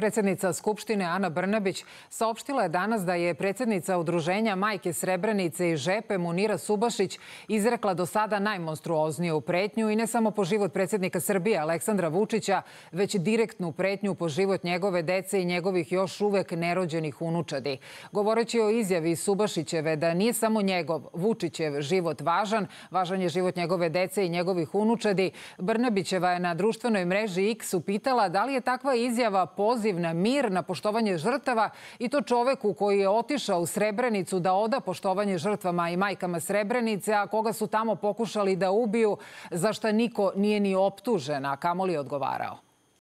Predsednica Skupštine Ana Brnabić saopštila je danas da je predsednica udruženja Majke Srebrenice i Žepe Munira Subašić izrekla do sada najmonstruozniju pretnju i ne samo po život predsednika Srbije Aleksandra Vučića, već direktnu pretnju po život njegove dece i njegovih još uvek nerođenih unučadi. Govoreći o izjavi Subašićeve da nije samo njegov, Vučićev život važan, važan je život njegove dece i njegovih unučadi, Brnabićeva je na društvenoj mreži X upitala da li je takva izjava poziv poziv na mir, na poštovanje žrtava i to čoveku koji je otišao u Srebrenicu da oda poštovanje žrtvama i majkama Srebrenice, a koga su tamo pokušali da ubiju, za šta niko nije ni optužen, a kamoli odgovarao.